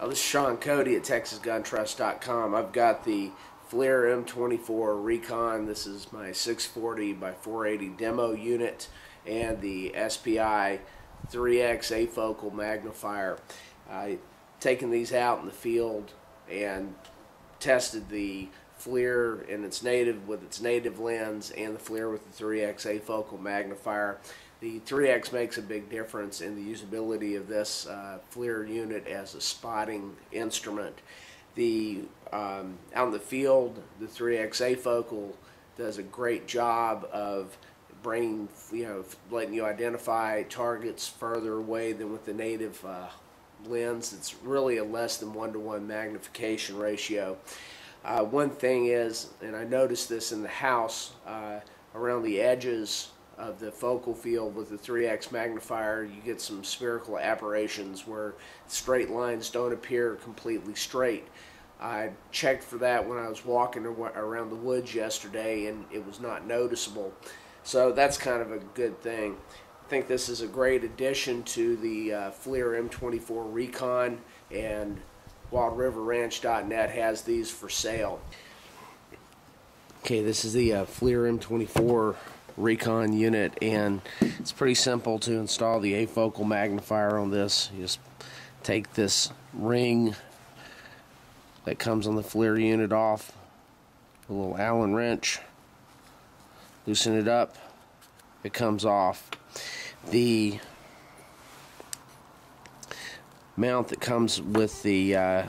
Uh, this is Sean Cody at TexasGunTrust.com. I've got the FLIR M24 Recon. This is my 640 by 480 demo unit and the SPI 3X afocal magnifier. I taken these out in the field and tested the FLIR in its native with its native lens and the FLIR with the 3x afocal magnifier. The 3x makes a big difference in the usability of this uh, FLIR unit as a spotting instrument. The um, out in the field, the 3x afocal does a great job of bringing, you know, letting you identify targets further away than with the native uh, lens. It's really a less than one-to-one -one magnification ratio. Uh, one thing is, and I noticed this in the house, uh, around the edges of the focal field with the 3x magnifier, you get some spherical aberrations where straight lines don't appear completely straight. I checked for that when I was walking around the woods yesterday and it was not noticeable. So that's kind of a good thing. I think this is a great addition to the uh, FLIR M24 Recon and WildRiverRanch.net has these for sale. Okay, this is the uh, FLIR M24 Recon unit and it's pretty simple to install the afocal magnifier on this. You just take this ring that comes on the FLIR unit off, a little Allen wrench, loosen it up, it comes off. The mount that comes with the uh,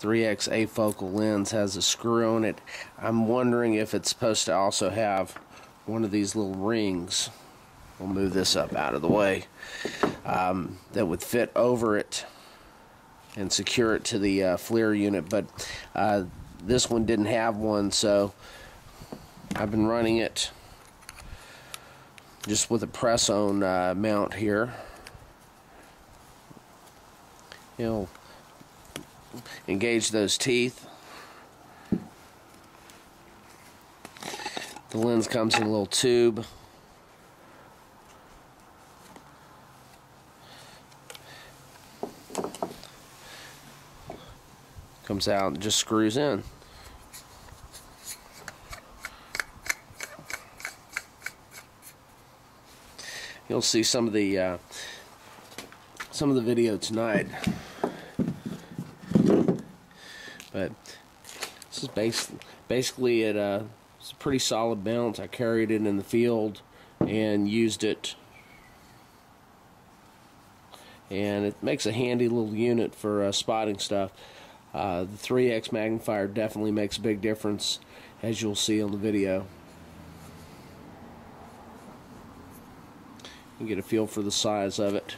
3x afocal lens has a screw on it. I'm wondering if it's supposed to also have one of these little rings. We'll move this up out of the way. Um, that would fit over it and secure it to the uh, FLIR unit, but uh, this one didn't have one, so I've been running it just with a press on uh, mount here. You know, engage those teeth. The lens comes in a little tube. Comes out and just screws in. You'll see some of the uh, some of the video tonight. But this is bas basically it. Uh, it's a pretty solid bounce. I carried it in the field and used it, and it makes a handy little unit for uh, spotting stuff. Uh, the 3x magnifier definitely makes a big difference, as you'll see on the video. You get a feel for the size of it.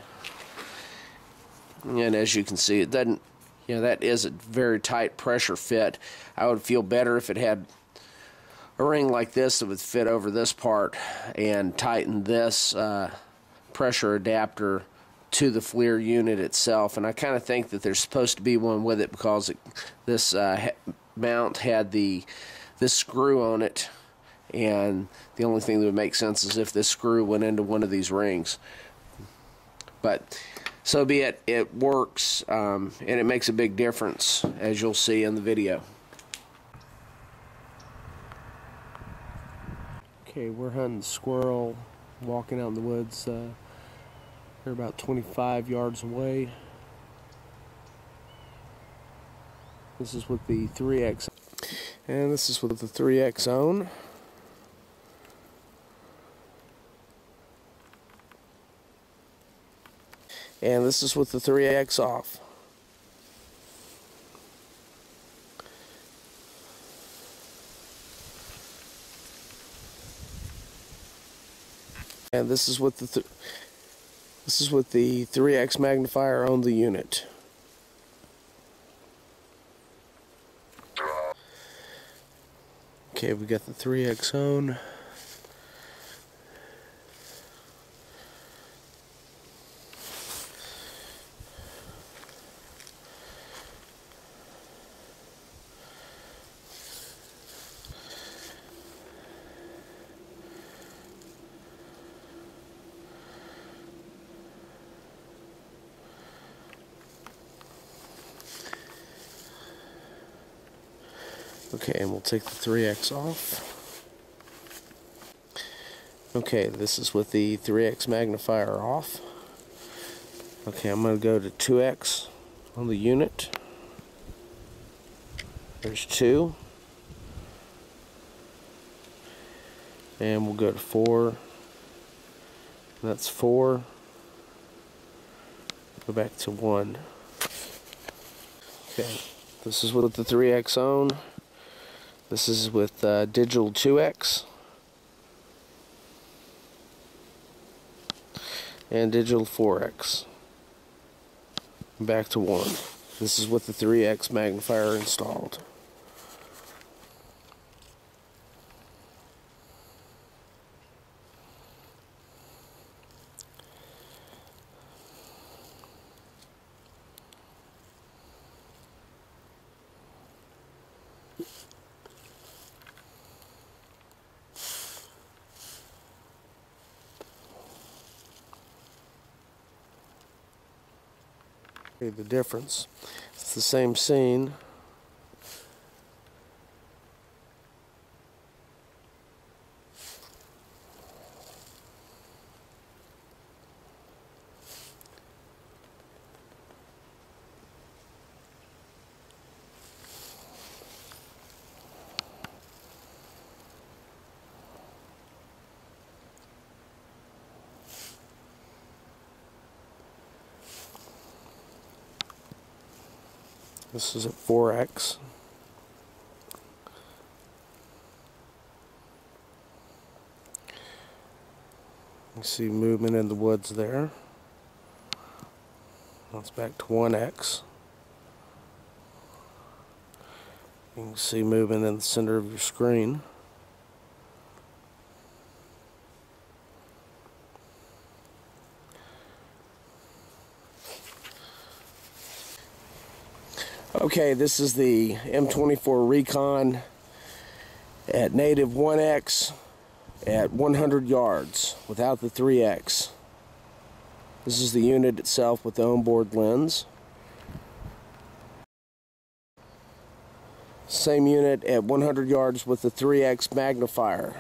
And as you can see, it doesn't, you know, that is a very tight pressure fit. I would feel better if it had a ring like this that would fit over this part and tighten this uh, pressure adapter to the FLIR unit itself. And I kind of think that there's supposed to be one with it because it, this uh, mount had the this screw on it and the only thing that would make sense is if this screw went into one of these rings. But so be it. It works, um, and it makes a big difference, as you'll see in the video. Okay, we're hunting squirrel, walking out in the woods. Uh, they're about 25 yards away. This is with the 3X. And this is with the 3X on. and this is with the 3x off. And this is with the th this is with the 3x magnifier on the unit. Okay, we got the 3x on. Okay, and we'll take the 3X off. Okay, this is with the 3X magnifier off. Okay, I'm going to go to 2X on the unit. There's 2. And we'll go to 4. That's 4. Go back to 1. Okay, this is with the 3X on. This is with uh, digital 2X. And digital 4X. Back to 1. This is with the 3X magnifier installed. The difference. It's the same scene. This is at 4x. You see movement in the woods there. That's back to 1x. You can see movement in the center of your screen. Okay, this is the M24 Recon at native 1X at 100 yards without the 3X. This is the unit itself with the onboard lens. Same unit at 100 yards with the 3X magnifier.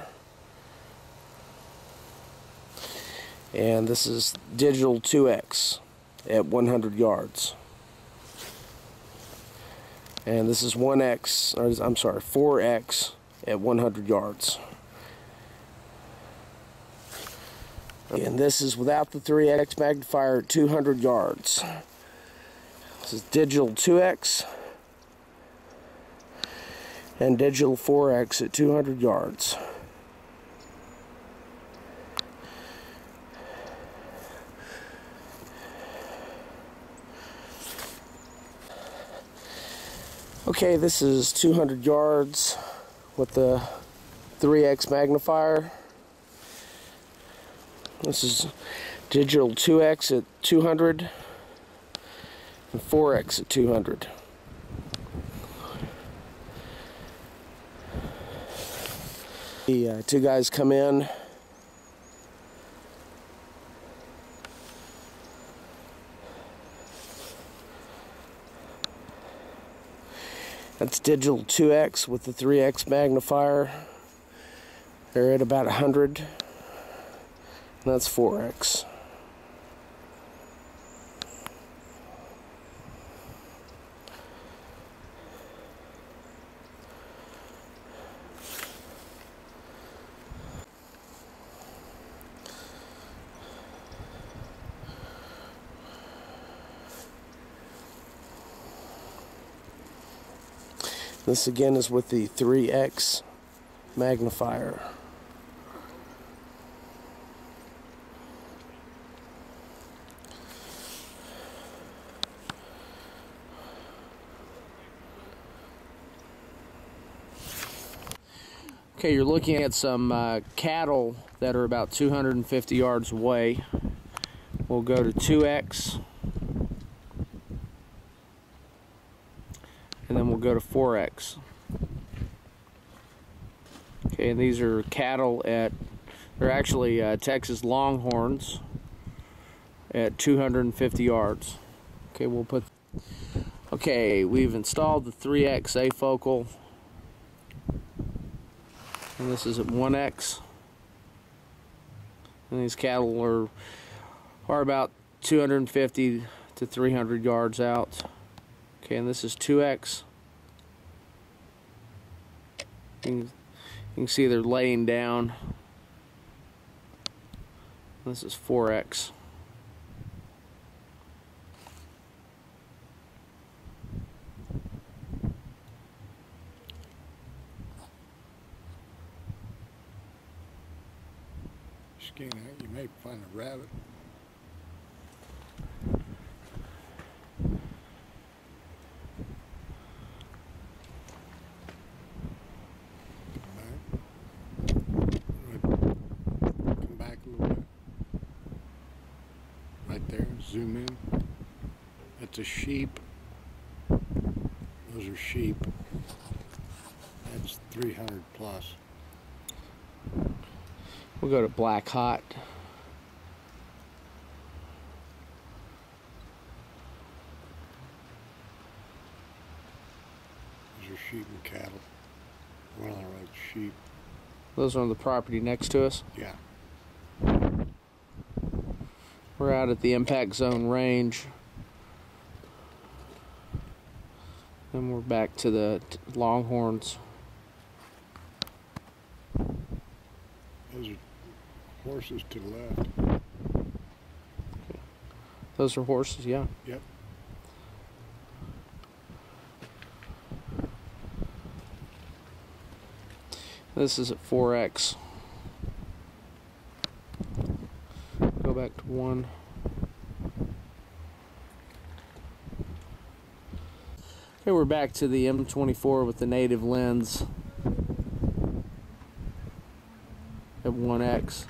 And this is digital 2X at 100 yards and this is 1x or I'm sorry 4x at 100 yards. And this is without the 3x magnifier at 200 yards. This is digital 2x and digital 4x at 200 yards Okay, this is 200 yards with the 3x magnifier. This is digital 2x at 200 and 4x at 200. The uh, two guys come in That's digital 2x with the 3x magnifier. They're at about 100. That's 4x. This again is with the 3X magnifier. Okay, you're looking at some uh, cattle that are about 250 yards away. We'll go to 2X. and then we'll go to 4X. Okay, and these are cattle at, they're actually uh, Texas Longhorns at 250 yards. Okay, we'll put, okay, we've installed the 3X afocal and this is at 1x. And these cattle are are about 250 to 300 yards out. Okay, and this is 2x. You can, see they're laying down. This is 4x. Scan out, you may find a rabbit. Back. Come back a little bit. Right there, zoom in. That's a sheep. Those are sheep. That's 300 plus. We'll go to black hot. Those are sheep and cattle. One on the right, sheep. Those are on the property next to us. Yeah. We're out at the impact zone range. And we're back to the longhorns. Those are horses to the left. Those are horses, yeah. Yep. This is at 4x. 1. Okay, we're back to the M24 with the native lens at 1x.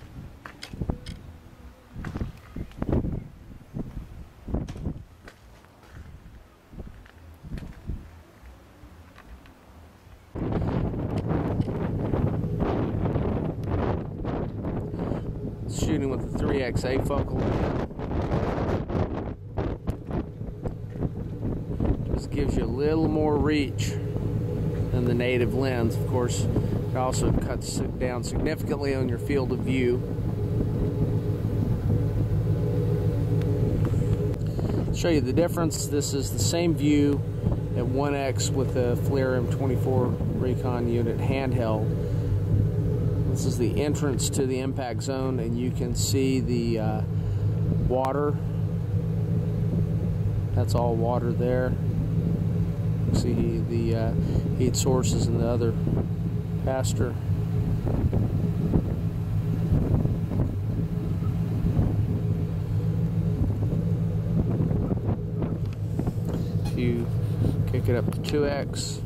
Shooting with the 3x focal. Just gives you a little more reach than the native lens. Of course, it also cuts down significantly on your field of view. Show you the difference. This is the same view at 1x with the FLIR M24 Recon unit handheld. This is the entrance to the impact zone, and you can see the uh, water. That's all water there. See the uh, heat sources in the other pasture. If you kick it up to 2x,